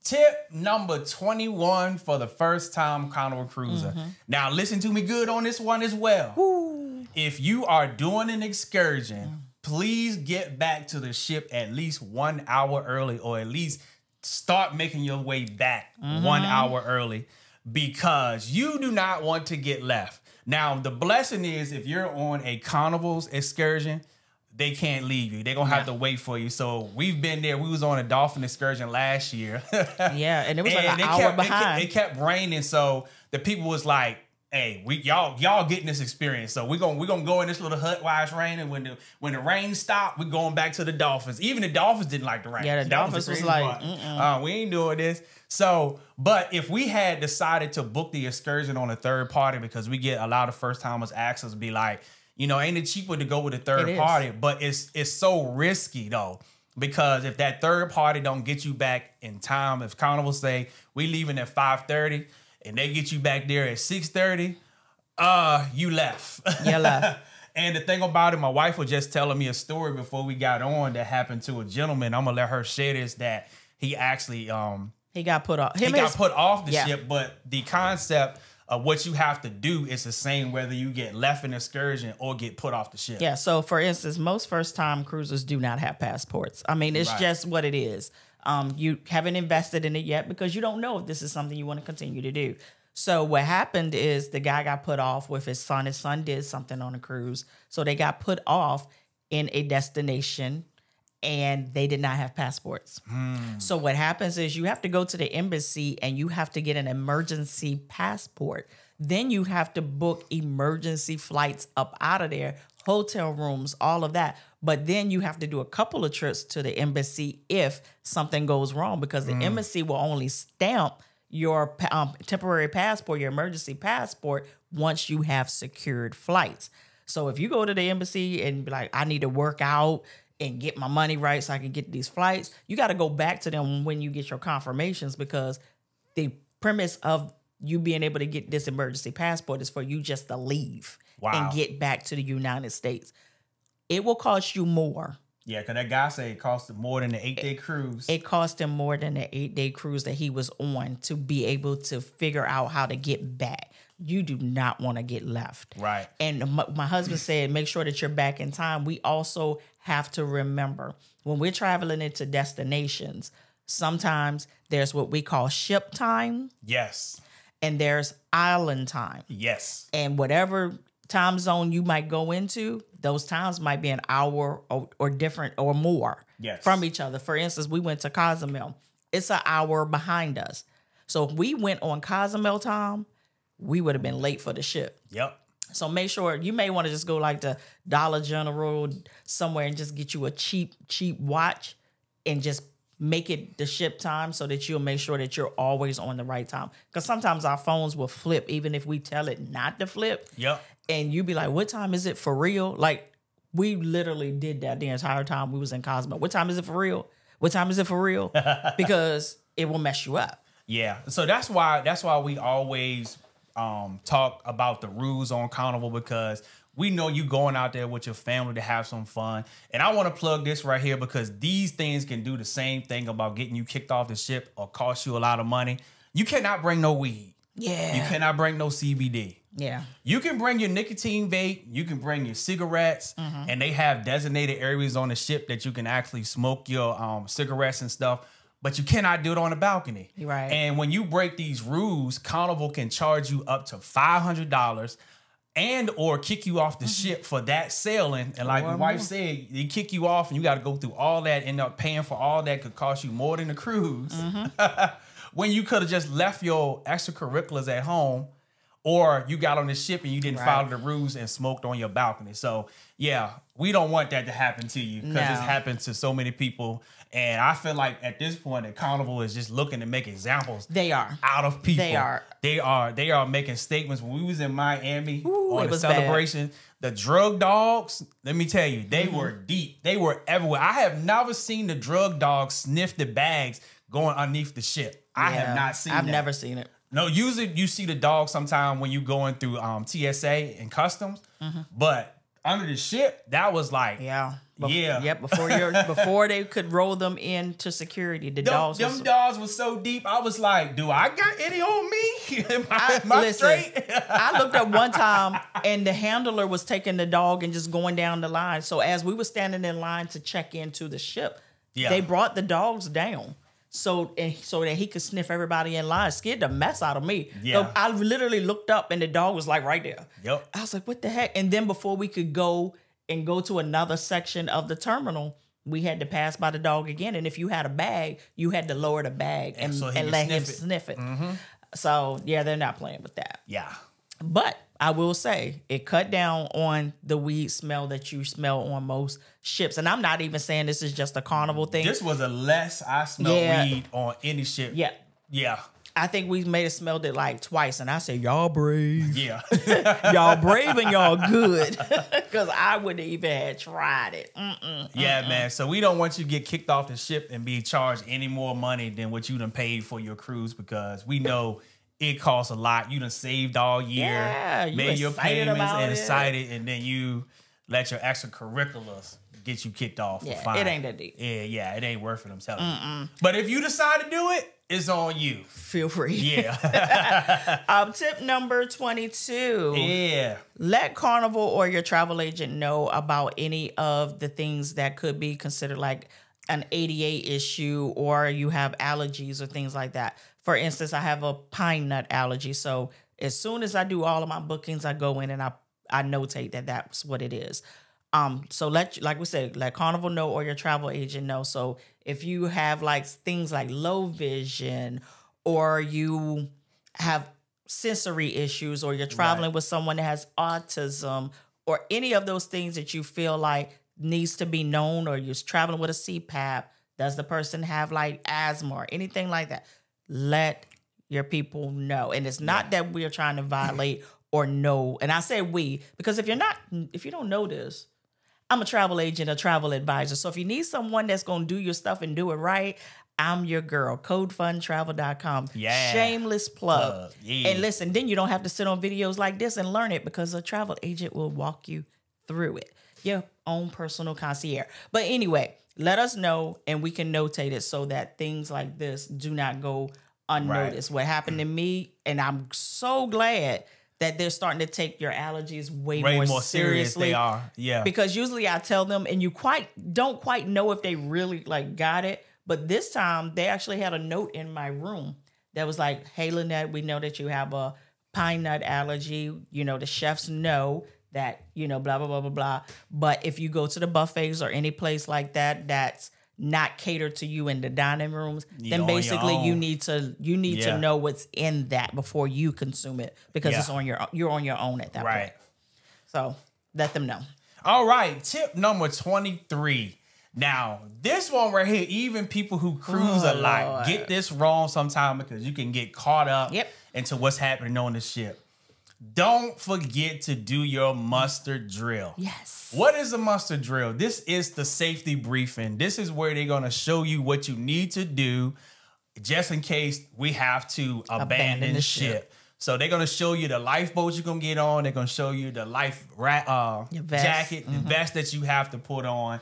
Tip number 21 for the first time Carnival Cruiser. Mm-hmm. Now, listen to me good on this one as well. If you are doing an excursion, please get back to the ship at least one hour early or at least start making your way back one Mm-hmm. hour early because you do not want to get left. Now, the blessing is if you're on a Carnival's excursion, they can't leave you. They're gonna have to wait for you. So we've been there. We was on a dolphin excursion last year. Yeah, and it was like an it hour kept, it kept- behind. It kept, raining, so the people was like, "Hey, we y'all y'all getting this experience. So we're gonna we're gonna go in this little hut while it's raining. When the when the rain stopped, we're going back to the dolphins. Even the dolphins didn't like the rain. Yeah, the That dolphins was crazy like, uh, we ain't doing this. So, but if we had decided to book the excursion on a third party because we get a lot of first timers ask us to be like, you know, ain't it cheaper to go with a third party? But it's it's so risky though. Because if that third party don't get you back in time, if Carnival say we leaving at 5:30 and they get you back there at 6:30, uh, you left. You left. and the thing about it, my wife was just telling me a story before we got on that happened to a gentleman. I'm gonna let her share this that he actually um he got put off. he got put off the yeah. ship, but the concept of what you have to do is the same whether you get left in excursion or get put off the ship. Yeah. So, for instance, most first time cruisers do not have passports. I mean, it's Right. just what it is. Um, you haven't invested in it yet because you don't know if this is something you want to continue to do. So, what happened is the guy got put off with his son. His son did something on a cruise. So, they got put off in a destination and they did not have passports. So what happens is you have to go to the embassy and you have to get an emergency passport. Then you have to book emergency flights up out of there, hotel rooms, all of that. But then you have to do a couple of trips to the embassy if something goes wrong because the embassy will only stamp your um, temporary passport, your emergency passport, once you have secured flights. So if you go to the embassy and be like, I need to work out and get my money right so I can get these flights, you got to go back to them when you get your confirmations because the premise of you being able to get this emergency passport is for you just to leave Wow. and get back to the United States. It will cost you more. Yeah, because that guy said it cost him more than the eight day cruise. It cost him more than the eight day cruise that he was on to be able to figure out how to get back. You do not want to get left. Right. And my, my husband said, make sure that you're back in time. We also have to remember when we're traveling into destinations, sometimes there's what we call ship time yes. and there's island time. Yes. And whatever time zone you might go into, those times might be an hour or, or different or more Yes. from each other. For instance, we went to Cozumel. It's an hour behind us. So if we went on Cozumel time, we would have been late for the ship. Yep. So make sure you may want to just go like the Dollar General somewhere and just get you a cheap, cheap watch and just make it the ship time so that you'll make sure that you're always on the right time. Because sometimes our phones will flip, even if we tell it not to flip. Yep. And you be like, what time is it for real? Like we literally did that the entire time we was in Cosmo. What time is it for real? What time is it for real? because it will mess you up. Yeah. So that's why that's why we always um talk about the rules on Carnival because we know you going out there with your family to have some fun. And I want to plug this right here because these things can do the same thing about getting you kicked off the ship or cost you a lot of money. You cannot bring no weed. Yeah. You cannot bring no CBD. yeah. You can bring your nicotine vape, you can bring your cigarettes, Mm-hmm. and they have designated areas on the ship that you can actually smoke your um, cigarettes and stuff. But you cannot do it on the balcony. Right. And when you break these rules, Carnival can charge you up to five hundred dollars, and or kick you off the ship for that sailing. And like your wife said, they kick you off, and you got to go through all that. End up paying for all that could cost you more than the cruise. Mm-hmm. when you could have just left your extracurriculars at home or you got on the ship and you didn't Right. follow the rules and smoked on your balcony. So yeah, we don't want that to happen to you because No. it's happened to so many people. And I feel like at this point, the carnival is just looking to make examples They are. out of people. They are. They are. They are making statements. When we was in Miami Ooh, on the was bad. celebration, the drug dogs. Let me tell you, they Mm-hmm. were deep. They were everywhere. I have never seen the drug dogs sniff the bags going underneath the ship. I have not seen. I've that. never seen it. No, usually you see the dog sometime when you going through um, TSA and customs, but under the ship, that was like. Yeah. Bef- Yeah. Yep. Before you before they could roll them into security, the Them, dogs. them was- dogs was so deep. I was like, "Do I got any on me? am I, am I listen, straight?" I looked up one time and the handler was taking the dog and just going down the line. So as we were standing in line to check into the ship, Yeah. they brought the dogs down. So and so that he could sniff everybody in line, scared the mess out of me. Yeah. So I literally looked up and the dog was like right there. Yep. I was like, what the heck? And then before we could go and go to another section of the terminal, we had to pass by the dog again. And if you had a bag, you had to lower the bag and, so and let him sniff it. Mm-hmm. sniff it. So yeah, they're not playing with that. Yeah. But I will say it cut down on the weed smell that you smell on most ships. And I'm not even saying this is just a carnival thing. This was a less I smell Yeah. weed on any ship. yeah. Yeah. I think we may have smelled it like twice. And I said, y'all brave. Yeah. y'all brave and y'all good. Because I wouldn't even have tried it. Mm. yeah, man. So we don't want you to get kicked off the ship and be charged any more money than what you done paid for your cruise because we know it costs a lot. You done saved all year, Yeah, you made your payments and it. excited, and then you let your extracurriculars get you kicked off. for Yeah, fine. it ain't that deep. Yeah, yeah, it ain't worth it. I'm telling you. But if you decide to do it, it's on you. Feel free. Yeah, Um, tip number 22. yeah. let carnival or your travel agent know about any of the things that could be considered like an ADA issue or you have allergies or things like that. For instance, I have a pine nut allergy, so as soon as I do all of my bookings, I go in and I I notate that that's what it is. Um, so let like we said, let Carnival know or your travel agent know. So if you have like things like low vision or you have sensory issues or you're traveling with someone that has autism or any of those things that you feel like needs to be known or you're traveling with a CPAP, does the person have like asthma or anything like that? Let your people know. And it's not that we are trying to violate or know. And I say we because if you're not if you don't know this, I'm a travel agent, a travel advisor. So if you need someone that's going to do your stuff and do it right, I'm your girl. CodeFunTravel.com. Yeah. Shameless plug. Plug, yeah. And listen, then you don't have to sit on videos like this and learn it because a travel agent will walk you through it. Your own personal concierge. But anyway, let us know and we can notate it so that things like this do not go unnoticed. What happened to me, and I'm so glad that they're starting to take your allergies way, Way more, more serious seriously they are. Yeah. because usually I tell them and you quite don't quite know if they really like got it. But this time they actually had a note in my room that was like, Hey Lynette, we know that you have a pine nut allergy. You know, the chefs know that, you know, blah blah blah blah blah. But if you go to the buffets or any place like that that's not catered to you in the dining rooms, You're then basically you need to you need Yeah. to know what's in that before you consume it because Yeah. it's on your you're on your own at that right. point. So let them know. All right, tip number 23. Now, this one right here, even people who cruise Oh, a lot Lord. get this wrong sometimes because you can get caught up Yep. into what's happening on the ship. Don't forget to do your muster drill. Yes. What is a muster drill? This is the safety briefing. This is where they're going to show you what you need to do just in case we have to abandon, Abandon the ship. ship. So they're going to show you the lifeboat you're going to get on. They're going to show you the life uh, Your vest. Mm-hmm. jacket, the vest that you have to put on.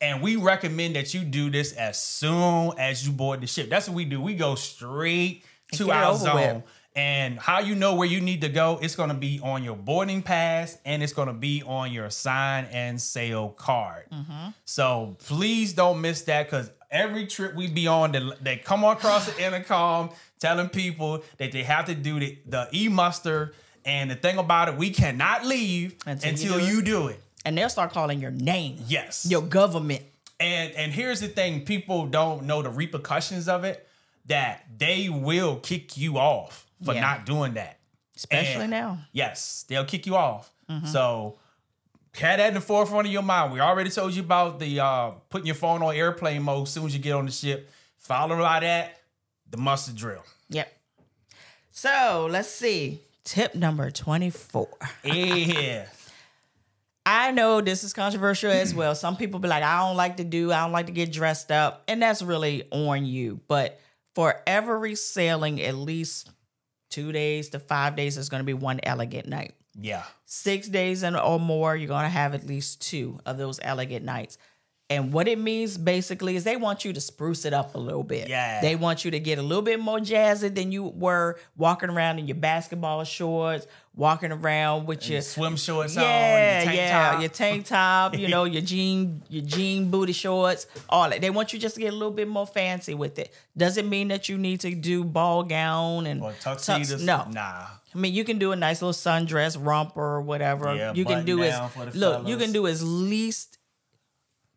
And we recommend that you do this as soon as you board the ship. That's what we do. We go straight to our zone. with. And how you know where you need to go, it's going to be on your boarding pass and it's going to be on your sign and sail card. Mm-hmm. So please don't miss that because every trip we be on, they, they come across the intercom telling people that they have to do the, the e-muster. And the thing about it, we cannot leave Until until, you do you, it. do it. and they'll start calling your name. Yes. Your government. And and here's the thing: people don't know the repercussions of it. That they will kick you off for Yeah. not doing that. Especially And- now. Yes, they'll kick you off. Mm-hmm. So have that in the forefront of your mind. We already told you about the uh putting your phone on airplane mode as soon as you get on the ship. Follow by that, the muster drill. Yep. So let's see. Tip number 24. Yeah. I know this is controversial as well. Some people be like, I don't like to do, I don't like to get dressed up. And that's really on you. But for every sailing, at least two days to five days is going to be one elegant night. Yeah. Six days and or more, you're going to have at least two of those elegant nights. And what it means basically is they want you to spruce it up a little bit. Yeah. They want you to get a little bit more jazzy than you were walking around in your basketball shorts, walking around with your Swim shorts on, yeah, your tank yeah, top. your tank top, you know, your jean, your jean booty shorts, all that. They want you just to get a little bit more fancy with it. Doesn't mean that you need to do ball gown and or tux- tuxedos. No, Nah. I mean you can do a nice little sundress, romper, or whatever. Yeah, you can do as down for the look. You can do as least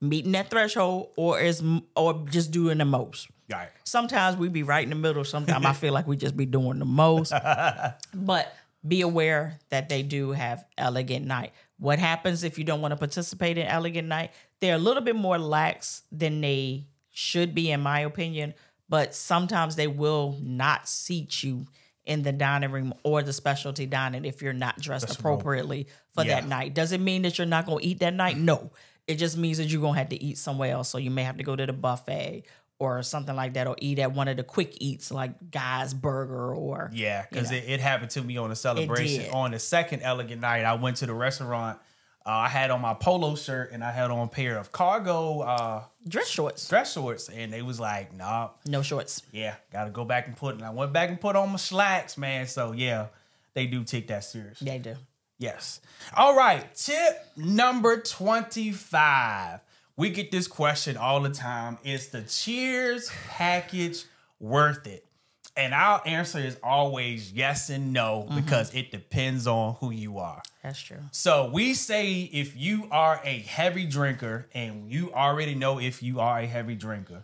meeting that threshold, or as or just doing the most. Right. Sometimes we be right in the middle. Sometimes I feel like we just be doing the most. but be aware that they do have elegant night. What happens if you don't want to participate in elegant night? They're a little bit more lax than they should be, in my opinion. But sometimes they will not seat you in the dining room or the specialty dining if you're not dressed appropriately for Yeah. that night. Doesn't mean that you're not going to eat that night. No, it just means that you're going to have to eat somewhere else. So you may have to go to the buffet or something like that, or eat at one of the quick eats like Guy's Burger or Yeah, because know. it, it happened to me on a celebration. On the second elegant night, I went to the restaurant. Uh, I had on my polo shirt and I had on a pair of cargo uh, dress shorts. dress shorts, and they was like, "Nah, No shorts. yeah, gotta go back and put." And I went back and put on my slacks, man. So yeah, they do take that serious. They do. Yes. All right. Tip number 25. We get this question all the time. Is the Cheers package worth it? And our answer is always yes and no because it depends on who you are. That's true. So we say if you are a heavy drinker and you already know if you are a heavy drinker,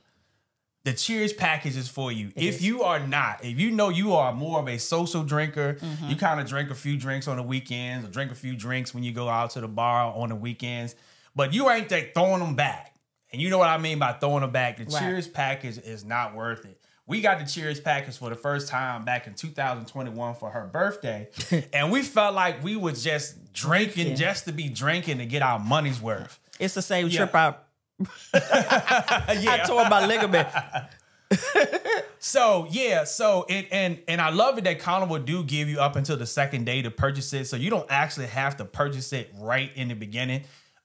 the Cheers package is for you. if is. you are not, if you know you are more of a social drinker, Mm-hmm. you kind of drink a few drinks on the weekends or drink a few drinks when you go out to the bar on the weekends, but you ain't like throwing them back. And you know what I mean by throwing them back. The Right. Cheers package is not worth it. We got the Cheers package for the first time back in 2021 for her birthday. and we felt like we were just drinking Drinking. just to be drinking to get our money's worth. It's the same Yeah. trip I, I yeah. tore my ligament. So yeah, so it and and I love it that Carnival do give you up until the second day to purchase it, so you don't actually have to purchase it right in the beginning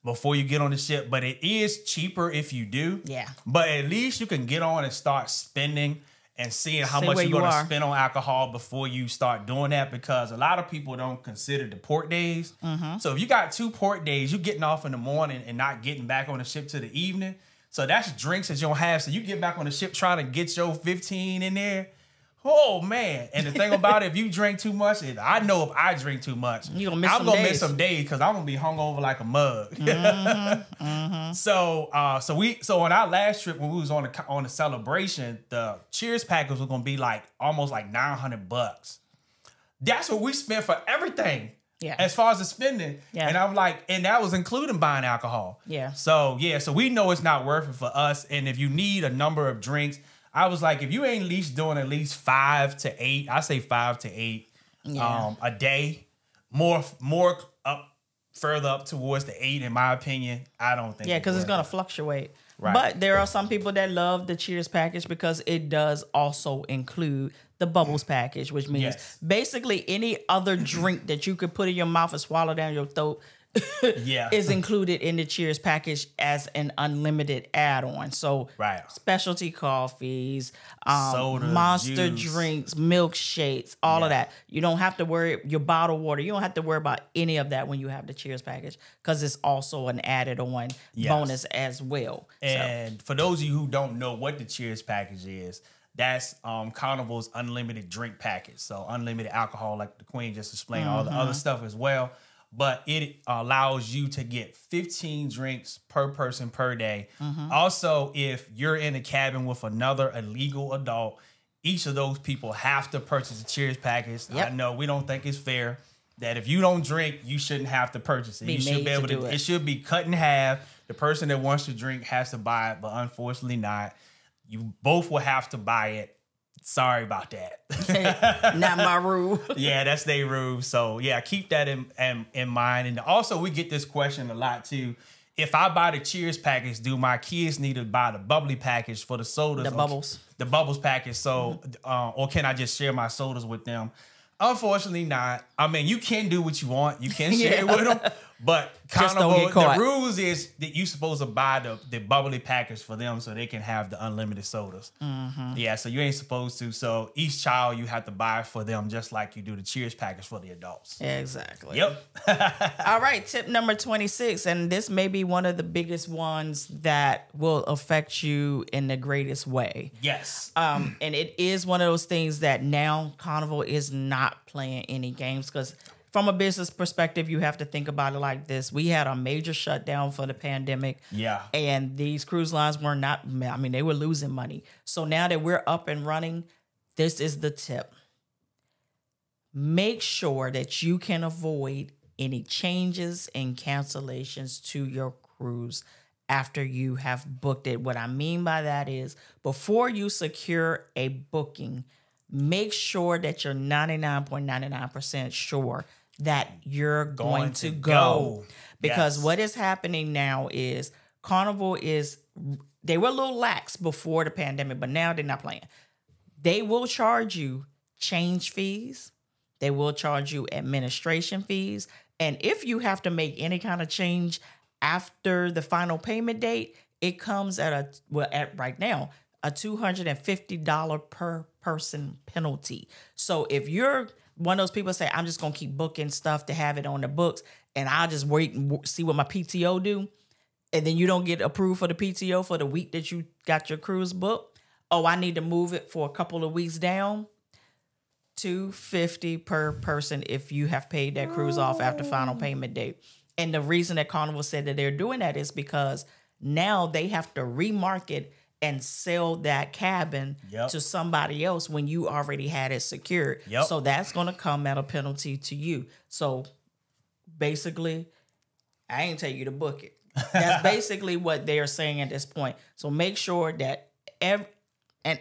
before you get on the ship. But it is cheaper if you do. Yeah. But at least you can get on and start spending and seeing how See much you're you going to spend on alcohol before you start doing that because a lot of people don't consider the port days. Mm-hmm. So if you got two port days, you're getting off in the morning and not getting back on the ship to the evening. So that's drinks that you don't have. So you get back on the ship trying to get your 15 in there. Oh man! And the thing about it, if you drink too much, I know if I drink too much, You gonna miss I'm some gonna miss some days because I'm gonna be hungover like a mug. Mm-hmm, So, uh, so we, so on our last trip when we was on the on the celebration, the Cheers package was gonna be like almost like nine hundred bucks. That's what we spent for everything. Yeah. As far as the spending. Yeah. And I'm like, and that was including buying alcohol. Yeah. So yeah, so we know it's not worth it for us. And if you need a number of drinks, I was like, if you ain't at least doing at least five to eight, I say five to eight Yeah. um, a day, more more up further up towards the eight, in my opinion. I don't think. Yeah, because it's worth gonna fluctuate. Right. But there are some people that love the Cheers package because it does also include the bubbles package, which means Yes. basically any other drink that you could put in your mouth and swallow down your throat Yeah. is included in the Cheers package as an unlimited add-on. So Right. specialty coffees, um, Soda, monster juice. drinks, milkshakes, all of that. You don't have to worry your bottled water. You don't have to worry about any of that when you have the Cheers package because it's also an added on Yes. bonus as well. So, And for those of you who don't know what the Cheers package is, that's um, Carnival's unlimited drink package. So unlimited alcohol, like the Queen just explained, all the Mm-hmm. other stuff as well. But it allows you to get 15 drinks per person per day. Mm-hmm. Also, if you're in a cabin with another illegal adult, each of those people have to purchase a Cheers package. Yep. I know we don't think it's fair that if you don't drink, you shouldn't have to purchase it. Be you should be to able to. do it. it. should be cut in half. The person that wants to drink has to buy it, but unfortunately not. You both will have to buy it. Sorry about that. Not my rule. yeah, that's their rule. So yeah, keep that in, in in mind. And also, we get this question a lot too. If I buy the Cheers package, do my kids need to buy the bubbly package for the sodas? The Or- bubbles. the bubbles package. So, uh, or can I just share my sodas with them? Unfortunately, not. I mean, you can do what you want. You can share it with them, but Carnival, the rules is that you supposed to buy the, the bubbly package for them so they can have the unlimited sodas. Mm-hmm. Yeah, so you ain't supposed to. So each child you have to buy for them, just like you do the Cheers package for the adults. Exactly. Yep. All right, tip number 26. And this may be one of the biggest ones that will affect you in the greatest way. yes. Um, and it is one of those things that now Carnival is not playing any games because from a business perspective, you have to think about it like this. We had a major shutdown for the pandemic. Yeah. And these cruise lines were not, I mean, they were losing money. So now that we're up and running, this is the tip. Make sure that you can avoid any changes and cancellations to your cruise after you have booked it. What I mean by that is before you secure a booking, make sure that you're 99.99% sure that you're going, Going to to go. go. Because Yes. what is happening now is Carnival is they were a little lax before the pandemic, but now they're not playing. They will charge you change fees. They will charge you administration fees. And if you have to make any kind of change after the final payment date, it comes at a well at right now a $250 per person penalty. So if you're one of those people say I'm just going to keep booking stuff to have it on the books and I'll just wait and w- see what my PTO do and then you don't get approved for the PTO for the week that you got your cruise booked, oh, I need to move it for a couple of weeks down. 250 per person if you have paid that cruise off after final oh. payment date. And the reason that Carnival said that they're doing that is because now they have to remarket and sell that cabin Yep. to somebody else when you already had it secured. Yep. So that's going to come at a penalty to you. So basically, I ain't tell you to book it. That's basically what they are saying at this point. So make sure that every and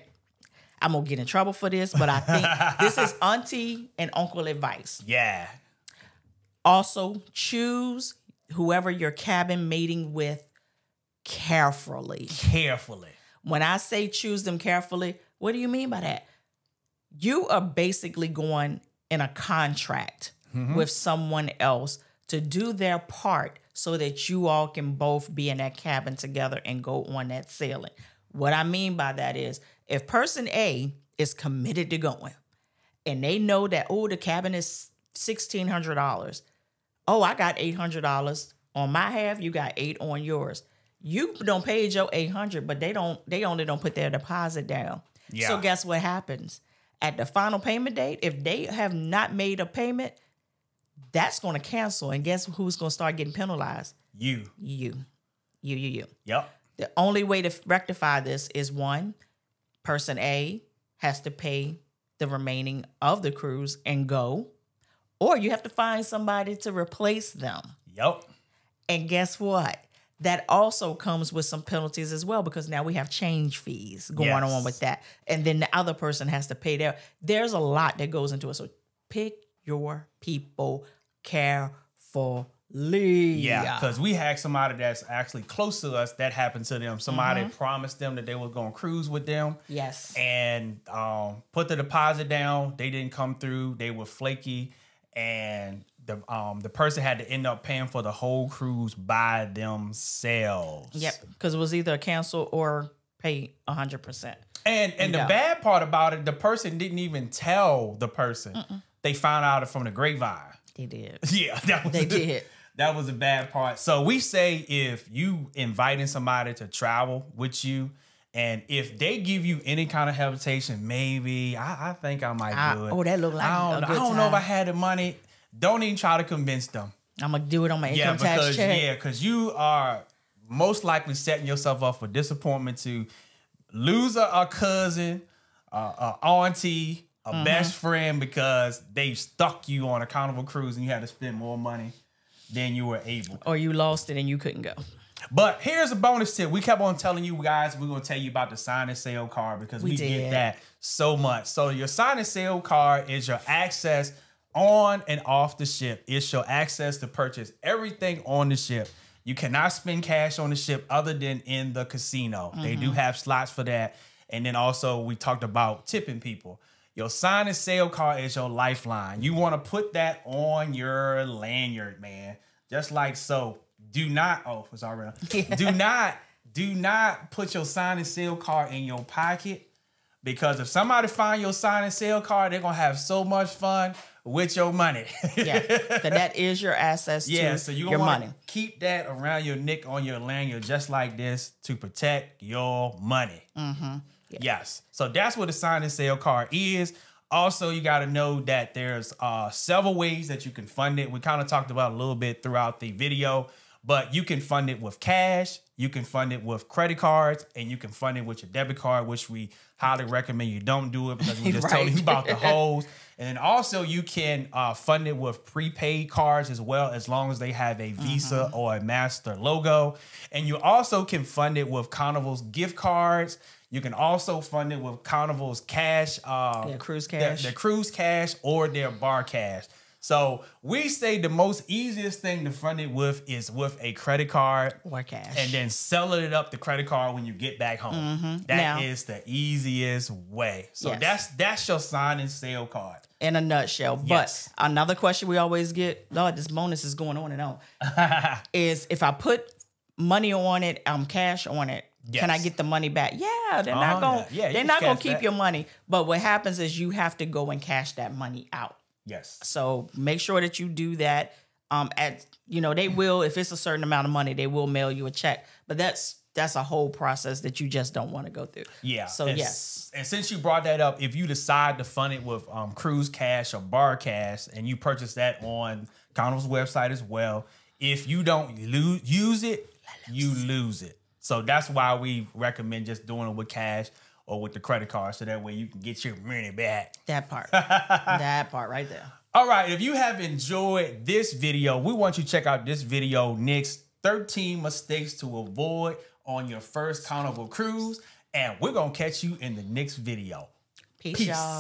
I'm gonna get in trouble for this, but I think this is auntie and uncle advice. Yeah. Also, choose whoever you're cabin mating with carefully. Carefully. When I say choose them carefully, what do you mean by that? You are basically going in a contract mm-hmm. with someone else to do their part so that you all can both be in that cabin together and go on that sailing. What I mean by that is if person A is committed to going and they know that, oh, the cabin is $1,600. Oh, I got $800 on my half. You got eight on yours. You don't pay your 800 but they don't, they only don't put their deposit down. Yeah. So guess what happens? At the final payment date, if they have not made a payment, that's going to cancel. And guess who's going to start getting penalized? You. You. You, you, you. Yep. The only way to rectify this is one, person A has to pay the remaining of the cruise and go, or you have to find somebody to replace them. Yep. And guess what? That also comes with some penalties as well because now we have change fees going Yes. on with that. And then the other person has to pay their. There's a lot that goes into it. So pick your people carefully. Yeah, because we had somebody that's actually close to us that happened to them. Somebody Mm-hmm. promised them that they were going to cruise with them Yes. and um, put the deposit down. They didn't come through. They were flaky, and the um, the person had to end up paying for the whole cruise by themselves. Yep. Because it was either a cancel or pay 100%. And and the bad part about it, the person didn't even tell the person. They found out it from the grapevine. They did. Yeah, that was They did. That was a bad part. So we say if you inviting somebody to travel with you, and if they give you any kind of hesitation, maybe I, I think I might I- do it. oh, that look like I don't, a good I don't know if I had the money. Don't even try to convince them. I'm to do it on my Yeah, income tax check. yeah, because you are most likely setting yourself up for disappointment to lose a, a cousin, a, a auntie, a mm-hmm. best friend because they stuck you on a carnival cruise and you had to spend more money than you were able. Or you lost it and you couldn't go. But here's a bonus tip. We kept on telling you guys we're gonna tell you about the sign and sail card because we, We get that so much. So your sign and sail card is your access on and off the ship. It's your access to purchase everything on the ship. You cannot spend cash on the ship other than in the casino. They do mm-hmm. have slots for that. And then also we talked about tipping people. Your sign and sail card is your lifeline. You want to put that on your lanyard, man. Just like so. Do not, oh, it's already. Do not, do not put your sign and sail card in your pocket because if somebody find your sign and sail card, they're gonna have so much fun with your money. Yeah. that is your access yeah, to so you your want money. keep that around your neck on your lanyard just like this to protect your money. Mm-hmm. Yes. So that's what a sign and sail card is. Also, you got to know that there's uh, several ways that you can fund it. We kind of talked about a little bit throughout the video, but you can fund it with cash, you can fund it with credit cards, and you can fund it with your debit card, which we highly recommend you don't do it because we just told you about the holes. And then also you can uh, fund it with prepaid cards as well, as long as they have a Visa or a Master logo. And you also can fund it with Carnival's gift cards. You can also fund it with Carnival's cash, uh, Yeah, cruise cash. their cruise cash or their bar cash. So we say the most easiest thing to fund it with is with a credit card Or cash. and then selling it up the credit card when you get back home. That is Now- the easiest way. So Yes. that's that's your sign and sail card. In a nutshell. Yes. But another question we always get, Lord, this bonus is going on and on, is if I put money on it, um, cash on it, can I get the money back? Yeah, they're Oh, not gonna, yeah. yeah they're not gonna keep that. your money. But what happens is you have to go and cash that money out. Yes. So make sure that you do that. Um, at you know they will if it's a certain amount of money, they will mail you a check. But that's that's a whole process that you just don't want to go through. Yeah. So and, yes, And since you brought that up, if you decide to fund it with um, Cruise Cash or Bar Cash, and you purchase that on Carnival's website as well, if you don't use it, you lose it. So that's why we recommend just doing it with cash or with the credit card, so that way you can get your money back. that part, that part right there. All right, if you have enjoyed this video, we want you to check out this video next 13 mistakes to avoid on your first Carnival cruise. And we're going to catch you in the next video. Peace, Peace. y'all.